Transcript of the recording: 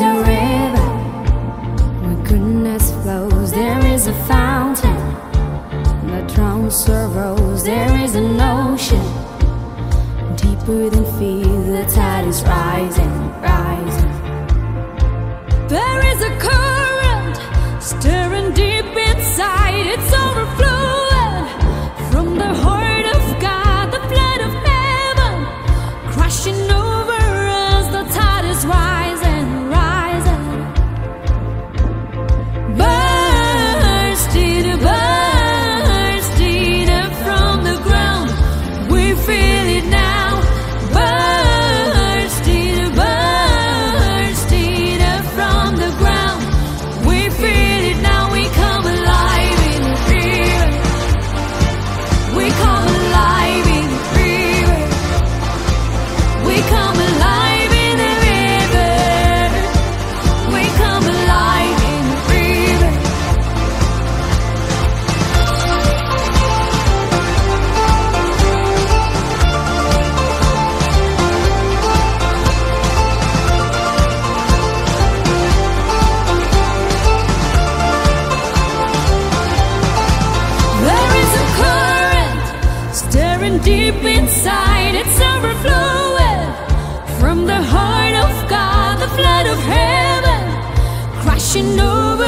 a river where goodness flows. There is a fountain that drowns sorrows. There is an ocean deeper than fear. The tide is rising, rising. deep inside, it's overflowing from the heart of God, the flood of heaven crashing over.